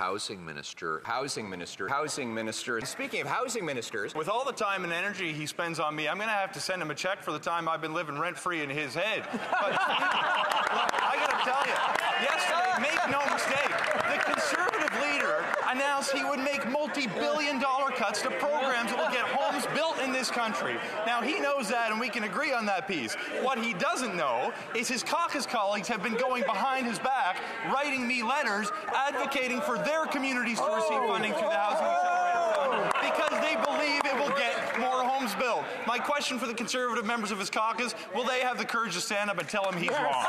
housing minister. Housing minister. Housing minister. Speaking of housing ministers, with all the time and energy he spends on me, I'm going to have to send him a check for the time I've been living rent free in his head. But I got to tell you, yesterday, make no mistake, the conservative leader announced he would make multi billion dollar cuts to programs that will get in this country. Now, he knows that, and we can agree on that piece. What he doesn't know is his caucus colleagues have been going behind his back, writing me letters advocating for their communities to receive oh. funding through the Housing oh. Accelerator Fund because they believe it will get more homes built. My question for the conservative members of his caucus will they have the courage to stand up and tell him he's wrong?